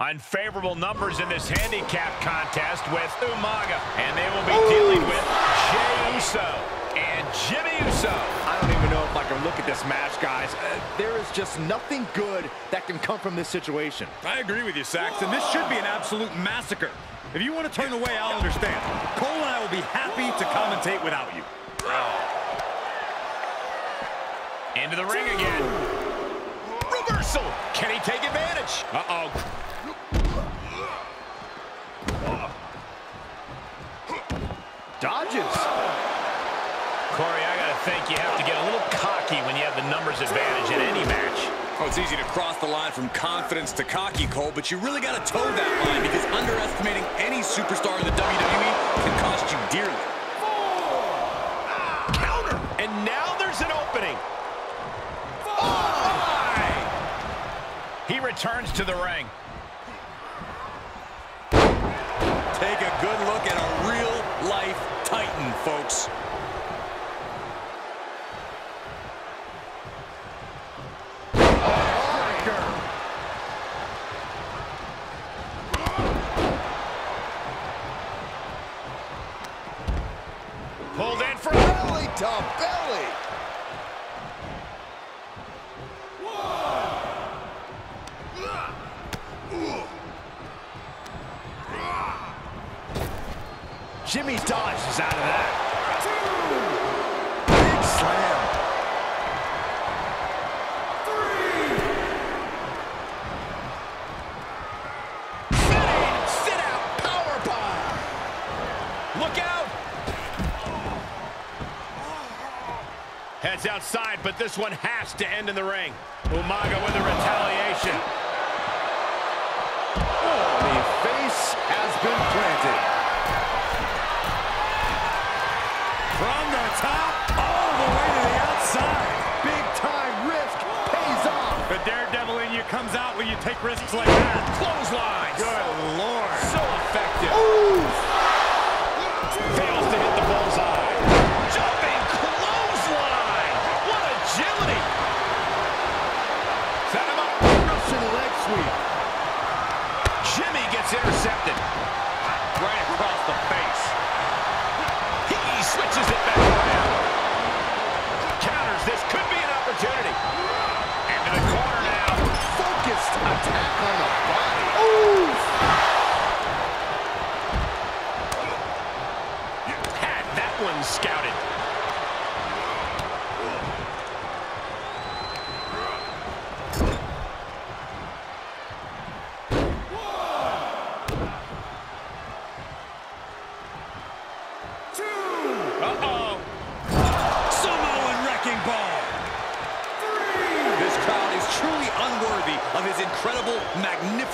Unfavorable numbers in this handicap contest with Umaga. And they will be Ooh. dealing with Jey Uso and Jimmy Uso. I don't even know if I can look at this match, guys. Uh, there is just nothing good that can come from this situation. I agree with you, Saxton. This should be an absolute massacre. If you want to turn away, I'll understand. Cole and I will be happy to commentate without you. Into the ring again. Reversal. Can he take advantage? Uh-oh. Dodges. Corey, I got to think you have to get a little cocky when you have the numbers advantage in any match. Oh, it's easy to cross the line from confidence to cocky, Cole, but you really got to toe that line because underestimating any superstar in the WWE can cost you dearly. Counter! And now there's an opening. Oh, He returns to the ring. Take a good look at a real-life Titan, folks. Pulled in for belly to belly. Jimmy's dodge is out of that. Big slam. Three. Sit out. Power bomb. Look out. Heads outside, but this one has to end in the ring. Umaga with a retaliation. Oh, the face has been planted. From the top, all the way to the outside. Big time risk pays off. The daredevil in you comes out when you take risks like that. Clotheslines. Good Lord. So effective. Ooh. This could be an opportunity. Into the corner now. Focused attack on the body. Ooh. Had that one scouted.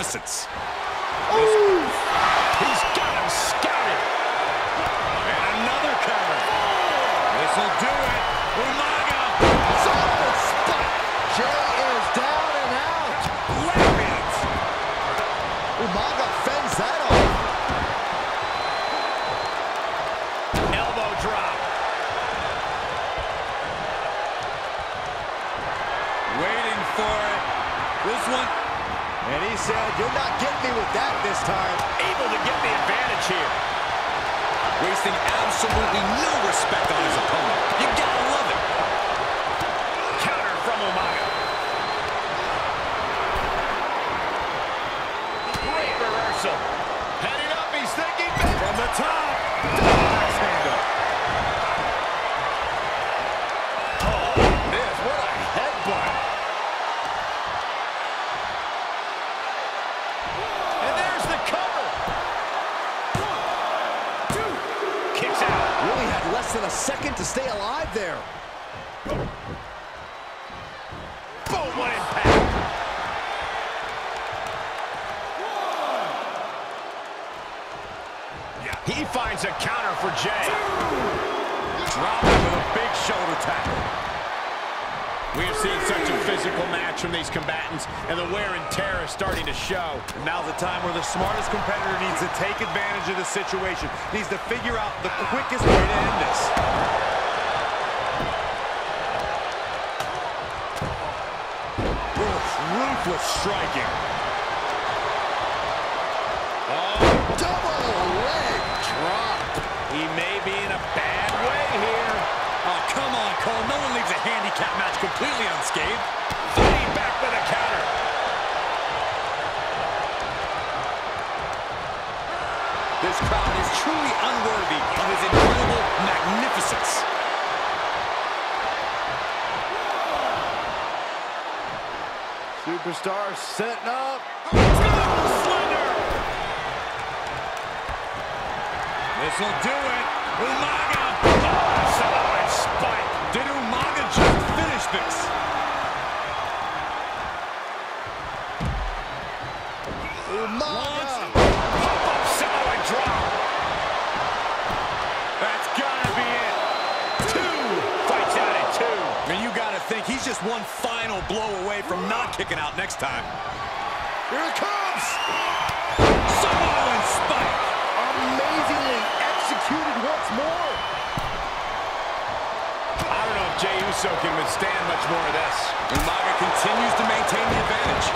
Magnificence. Ooh. He's got him scouted. And another cover. This'll do it. Umaga. Soft spot. Jey is down and out. Lariat. Umaga fends that off. Elbow drop. Waiting for it. This one and he said, you're not getting me with that this time. Able to get the advantage here. Wasting absolutely no respect on his opponent. You gotta love it. Counter from Umaga. Great reversal. Than a second to stay alive there. Boom, what impact. He finds a counter for. Dropping with a big shoulder tackle. We have seen such a physical match from these combatants, and the wear and tear is starting to show. And Now's the time where the smartest competitor needs to take advantage of the situation, needs to figure out the quickest way to end this. Ruthless striking. Superstar setting up. This'll do it. Umaga. Oh, spike. Did Umaga just finish this? Umaga. Pop-up Samoan drop. That's gotta be it. Two. Fights out at two. I mean, you gotta think he's just one final blow away from not kicking out next time. Here it comes. Samoan spike. Amazingly executed once more. I don't know if Jey Uso can withstand much more of this. Umaga continues to maintain the advantage.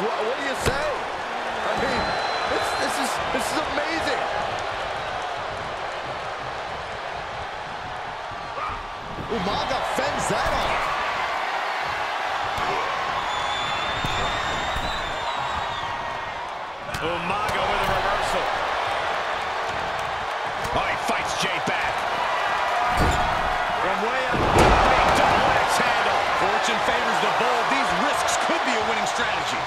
What, what do you say? I mean, this, this is this is amazing. Umaga fends that off. Umaga with a reversal. Oh, he fights Jey back. From way up, big double axe handle. Fortune favors the bold. These risks could be a winning strategy.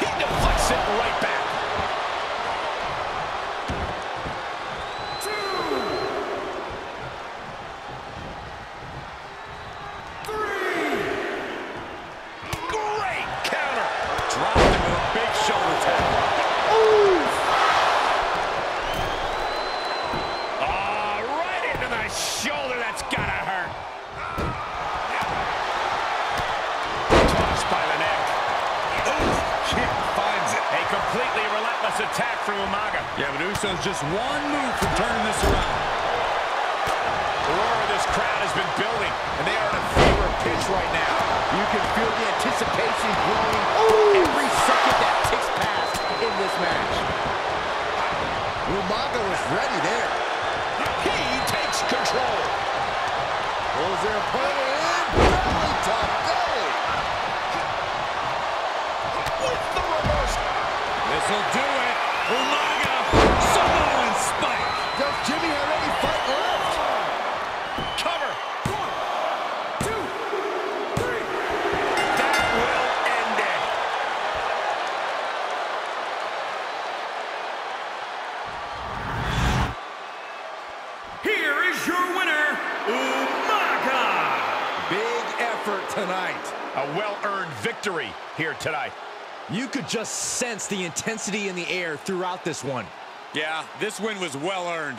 He deflects it right back. Great counter. Dropped him with a big shoulder tap. Ah, right into the shoulder. That's gotta hurt. Tossed by the neck. Kick finds it. A completely relentless attack from Umaga. Yeah, but Uso's just one move from turning this around. The roar of this crowd has been building, and they are in a fever pitch right now. You can feel the anticipation growing every second that ticks past in this match. Umaga was ready there. He takes control. Pulls their opponent in. Belly to belly. With the reverse. This'll do it. Umaga. Samoan spike. Does Jimmy have any fight left? Cover. One, two, three. That will end it. Here is your winner, Umaga. Big effort tonight. A well-earned victory here tonight. You could just sense the intensity in the air throughout this one. Yeah, this win was well earned.